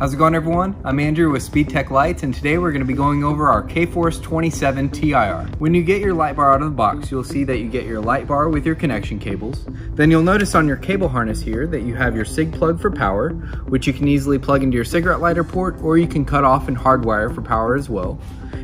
How's it going everyone? I'm Andrew with SpeedTech Lights and today we're going to be going over our K-Force 27 TIR. When you get your light bar out of the box, you'll see that you get your light bar with your connection cables. Then you'll notice on your cable harness here that you have your cig plug for power, which you can easily plug into your cigarette lighter port or you can cut off and hardwire for power as well.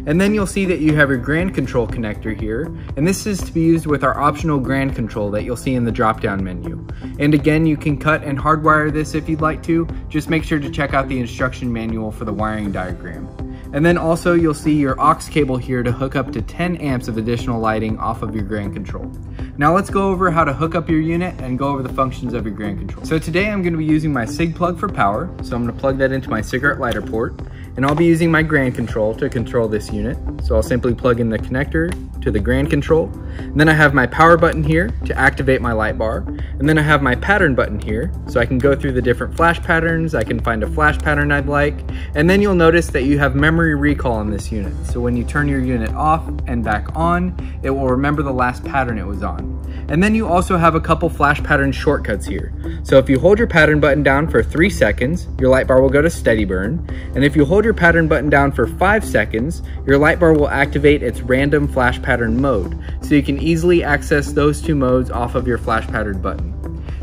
And then you'll see that you have your grand control connector here, and this is to be used with our optional grand control that you'll see in the drop down menu. And again, you can cut and hardwire this if you'd like to, just make sure to check out the instruction manual for the wiring diagram. And then also you'll see your aux cable here to hook up to 10 amps of additional lighting off of your grand control. Now let's go over how to hook up your unit and go over the functions of your grand control. So today I'm gonna be using my cig plug for power. So I'm gonna plug that into my cigarette lighter port and I'll be using my grand control to control this unit. So I'll simply plug in the connector to the grand control. And then I have my power button here to activate my light bar. And then I have my pattern button here so I can go through the different flash patterns. I can find a flash pattern I'd like. And then you'll notice that you have memory recall on this unit. So when you turn your unit off and back on, it will remember the last pattern it was on. And then you also have a couple flash pattern shortcuts here. So if you hold your pattern button down for three seconds, your light bar will go to steady burn. And if you hold your pattern button down for five seconds, your light bar will activate its random flash pattern mode. So you can easily access those two modes off of your flash pattern button.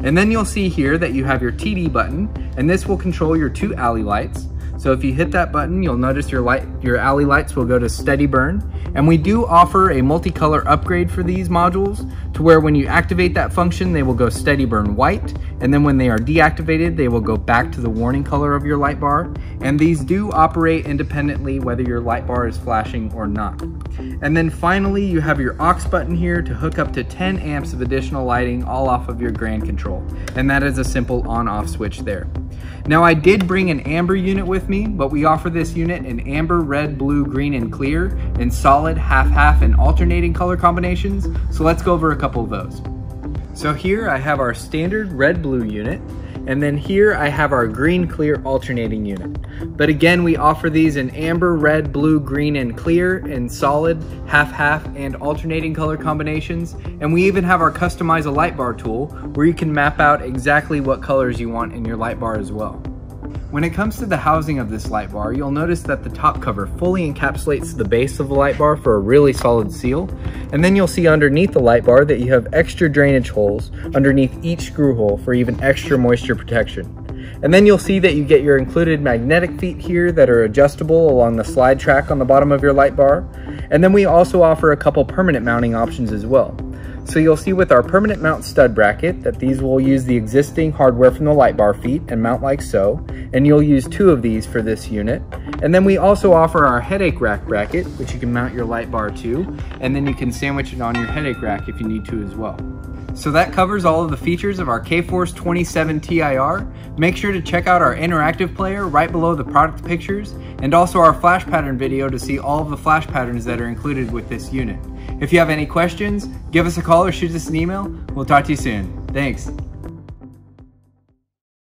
And then you'll see here that you have your TD button, and this will control your two alley lights. So if you hit that button, you'll notice your light, your alley lights will go to steady burn. And we do offer a multicolor upgrade for these modules to where when you activate that function, they will go steady burn white. And then when they are deactivated, they will go back to the warning color of your light bar. And these do operate independently whether your light bar is flashing or not. And then finally, you have your aux button here to hook up to 10 amps of additional lighting all off of your grand control. And that is a simple on off switch there. Now I did bring an amber unit with me, but we offer this unit in amber, red, blue, green, and clear in solid, half-half, and alternating color combinations. So let's go over a couple of those. So here I have our standard red-blue unit. And then here I have our green clear alternating unit. But again, we offer these in amber, red, blue, green, and clear in solid, half-half, and alternating color combinations. And we even have our customize a light bar tool where you can map out exactly what colors you want in your light bar as well. When it comes to the housing of this light bar, you'll notice that the top cover fully encapsulates the base of the light bar for a really solid seal. And then you'll see underneath the light bar that you have extra drainage holes underneath each screw hole for even extra moisture protection. And then you'll see that you get your included magnetic feet here that are adjustable along the slide track on the bottom of your light bar. And then we also offer a couple permanent mounting options as well. So you'll see with our permanent mount stud bracket that these will use the existing hardware from the light bar feet and mount like so, and you'll use two of these for this unit. And then we also offer our headache rack bracket, which you can mount your light bar to, and then you can sandwich it on your headache rack if you need to as well. So that covers all of the features of our K-Force 27 TIR. Make sure to check out our interactive player right below the product pictures and also our flash pattern video to see all of the flash patterns that are included with this unit. If you have any questions, give us a call or shoot us an email. We'll talk to you soon. Thanks.